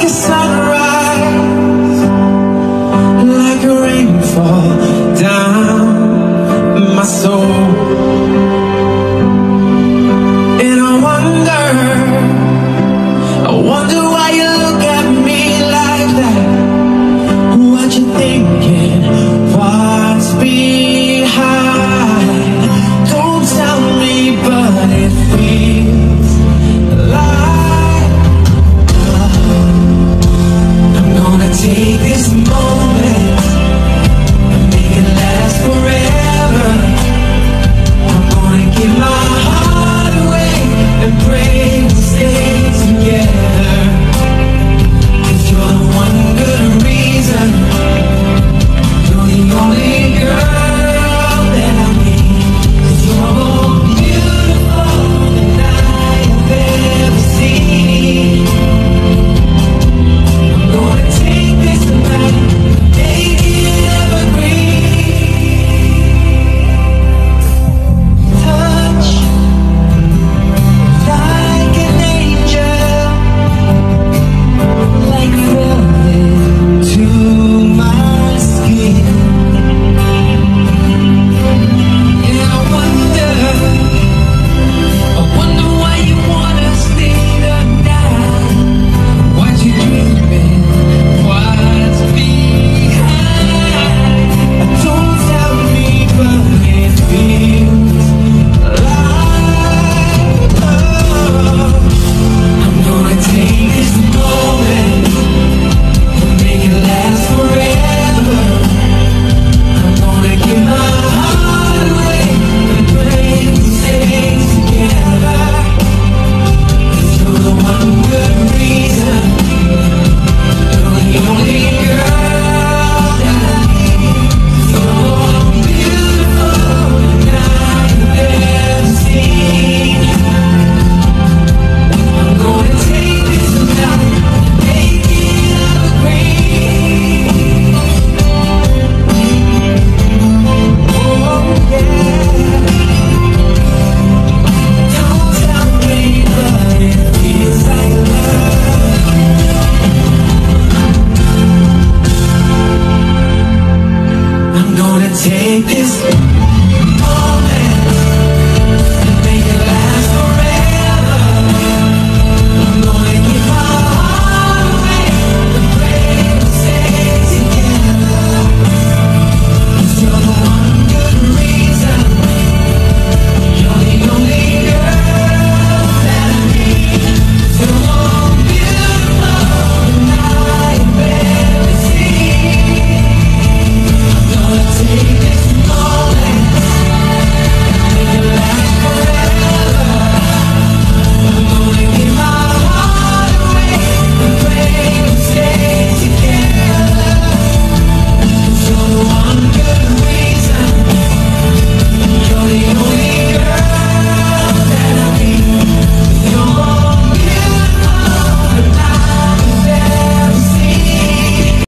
like a sun. this moment make it last forever.